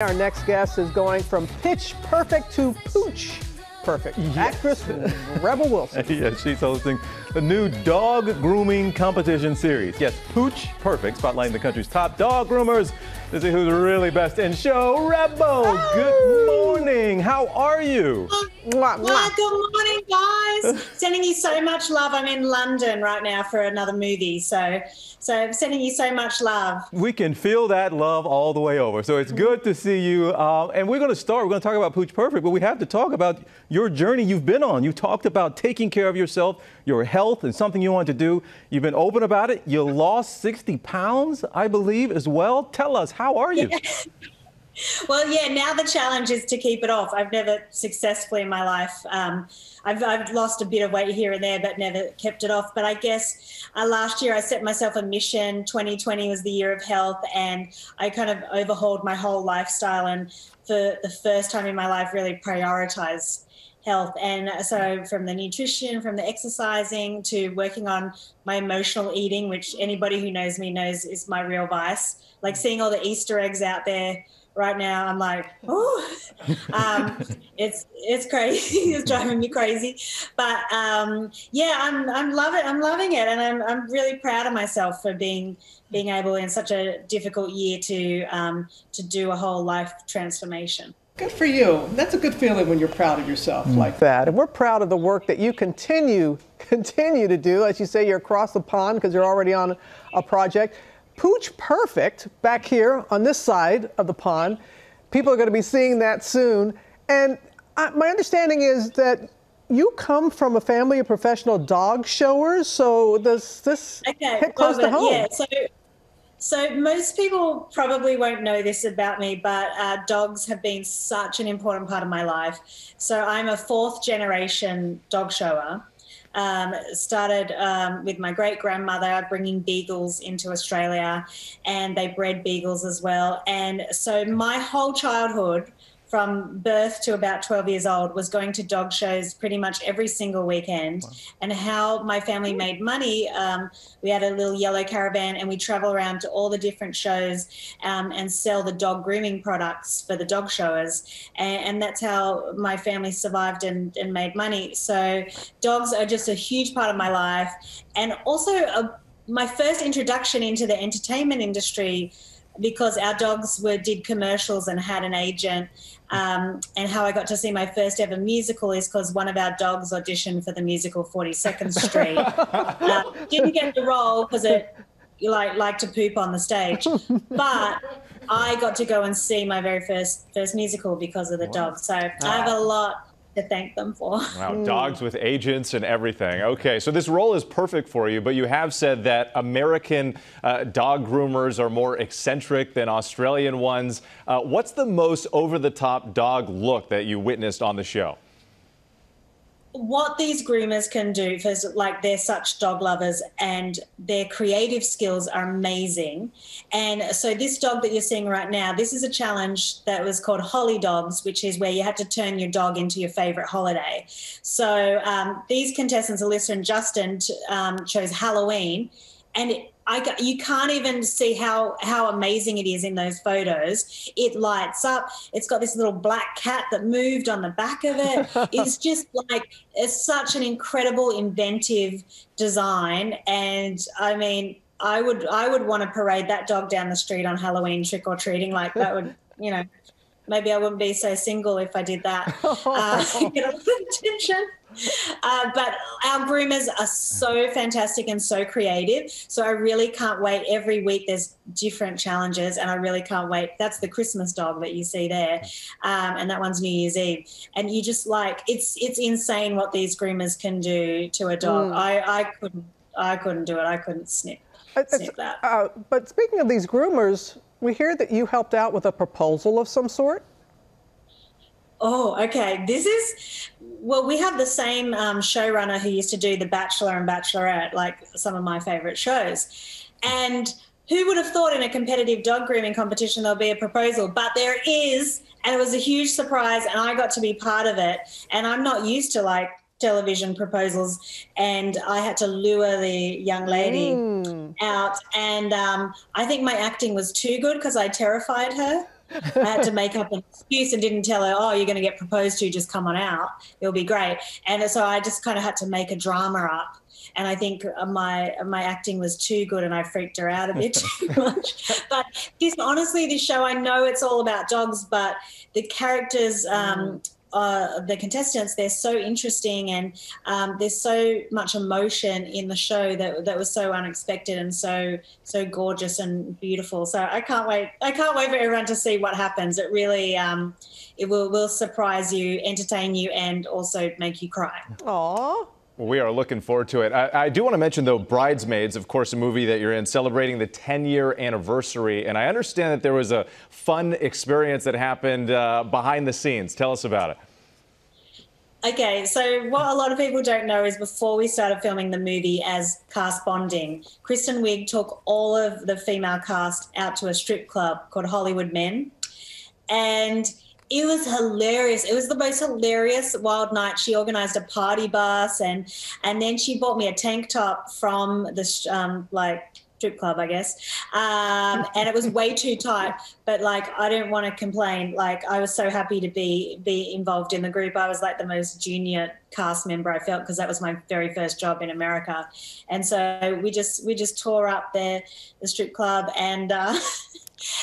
Our next guest is going from pitch perfect to pooch perfect. Yes. Actress Rebel Wilson. yeah, she's hosting the new dog grooming competition series. Yes, Pooch Perfect, spotlighting the country's top dog groomers to see who's really best in show. Rebel, oh. good morning. How are you? Well, good morning, guys. sending you so much love. I'm in London right now for another movie, so so I'm sending you so much love. We can feel that love all the way over. So it's good to see you. Uh, and we're going to start. We're going to talk about Pooch Perfect, but we have to talk about your journey you've been on. You talked about taking care of yourself, your health, and something you want to do. You've been open about it. You lost 60 pounds, I believe, as well. Tell us, how are you? well, yeah, now the challenge is to keep it off. I've never successfully in my life. Um, I've, I've lost a bit of weight here and there, but never kept it off. But I guess uh, last year I set myself a mission. 2020 was the year of health, and I kind of overhauled my whole lifestyle. And for the first time in my life, really prioritized health. And so, from the nutrition, from the exercising, to working on my emotional eating, which anybody who knows me knows is my real vice. Like seeing all the Easter eggs out there right now I'm like, oh, um, it's it's crazy. it's driving me crazy. But um, yeah, I'm I'm loving I'm loving it, and I'm I'm really proud of myself for being being able in such a difficult year to um, to do a whole life transformation. Good for you. That's a good feeling when you're proud of yourself mm. like that. And we're proud of the work that you continue continue to do. As you say, you're across the pond because you're already on a project. Pooch Perfect back here on this side of the pond. People are going to be seeing that soon. And I, my understanding is that you come from a family of professional dog showers, so does this okay, hit close to home? Yeah, so, so most people probably won't know this about me, but uh, dogs have been such an important part of my life. So I'm a fourth generation dog shower. Um, started um, with my great grandmother bringing beagles into Australia, and they bred beagles as well. And so my whole childhood from birth to about 12 years old was going to dog shows pretty much every single weekend. Wow. and how my family made money um, we had a little yellow caravan and we travel around to all the different shows um, and sell the dog grooming products for the dog showers. And, and that's how my family survived and, and, made money. So dogs are just a huge part of my life. And also a, my first introduction into the entertainment industry because our dogs were did commercials and had an agent. Um, and how I got to see my first ever musical is because one of our dogs auditioned for the musical 42nd Street. uh, didn't get the role because it like like to poop on the stage, but I got to go and see my very first first musical because of the wow. dog. So I have a lot to thank them for. Wow, dogs with agents and everything. Okay, so this role is perfect for you, but you have said that American uh, dog groomers are more eccentric than Australian ones. Uh, what's the most over the top dog look that you witnessed on the show? What these groomers can do because like they're such dog lovers and their creative skills are amazing. And so this dog that you're seeing right now this is a challenge that was called holly dogs which is where you had to turn your dog into your favorite holiday. So um, these contestants alyssa and justin um, chose halloween and it, I, you can't even see how how amazing it is in those photos. It lights up. It's got this little black cat that moved on the back of it. it's just like it's such an incredible, inventive design. And I mean, I would I would want to parade that dog down the street on Halloween trick or treating. Like that would you know maybe I wouldn't be so single if I did that. Uh, get a little attention. Uh, but our groomers are so fantastic and so creative. So I really can't wait. Every week there's different challenges, and I really can't wait. That's the Christmas dog that you see there, um, and that one's New Year's Eve. And you just like it's it's insane what these groomers can do to a dog. Mm. I I couldn't I couldn't do it. I couldn't snip. snip that. Uh, but speaking of these groomers, we hear that you helped out with a proposal of some sort. Oh, okay. This is well, we have the same um, showrunner who used to do The Bachelor and Bachelorette, like some of my favorite shows. And who would have thought in a competitive dog grooming competition there'll be a proposal? But there is, and it was a huge surprise, and I got to be part of it. And I'm not used to like television proposals, and I had to lure the young lady mm. out. And um, I think my acting was too good because I terrified her. I had to make up an excuse and didn't tell her, oh, you're going to get proposed to, just come on out. It'll be great. And so I just kind of had to make a drama up. And I think uh, my my acting was too good, and I freaked her out a bit too much. But this, honestly, this show, I know it's all about dogs, but the characters, um, uh, the contestants, they're so interesting and um, there's so much emotion in the show that that was so unexpected and so so gorgeous and beautiful. So I can't wait. I can't wait for everyone to see what happens. It really um, it will will surprise you, entertain you, and also make you cry. Aw. We are looking forward to it. I, I, do want to mention, though, Bridesmaids, of course, a movie that you're in, celebrating the 10 year anniversary. And I understand that there was a fun experience that happened uh, behind the scenes. Tell us about it. Okay, so what a lot of people don't know is before we started filming the movie as cast bonding, Kristen Wiig took all of the female cast out to a strip club called Hollywood Men. And it was hilarious. It was the most hilarious wild night. She organized a party bus and and then she bought me a tank top from the um, like strip club, I guess. Um, and it was way too tight, but like I don't want to complain. Like I was so happy to be be involved in the group. I was like the most junior cast member I felt because that was my very first job in America, and so we just we just tore up there the strip club and. Uh,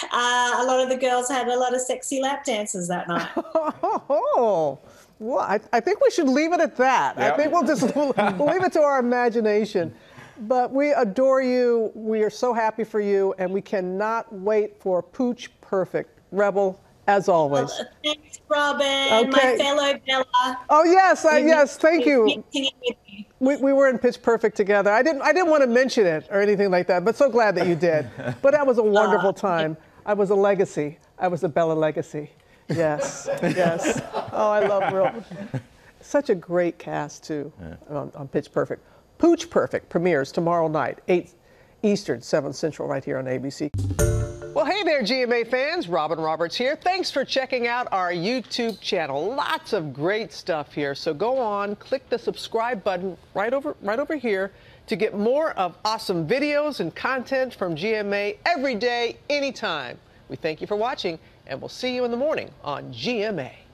Uh, a lot of the girls had a lot of sexy lap dances that night. Oh, well, I, I think we should leave it at that. I think we'll just leave it to our imagination. But we adore you. We are so happy for you, and we cannot wait for Pooch Perfect. Rebel, as always. Thanks, Robin, Okay. my fellow Bella. Oh yes, uh, yes, thank you. Mixing with you. We, we were in Pitch Perfect together. I didn't I didn't want to mention it or anything like that, but so glad that you did. But that was a wonderful time. I was a legacy. I was a Bella legacy. Yes, yes. Oh, I love Real. Such a great cast too on, on Pitch Perfect. Pooch Perfect premieres tomorrow night, 8 Eastern, 7 Central, right here on ABC. Well, hey there, GMA fans. Robin Roberts here. Thanks for checking out our YouTube channel. Lots of great stuff here. So go on, click the subscribe button right over right over here to get more of awesome videos and content from GMA every day, anytime. We thank you for watching, and we'll see you in the morning on GMA.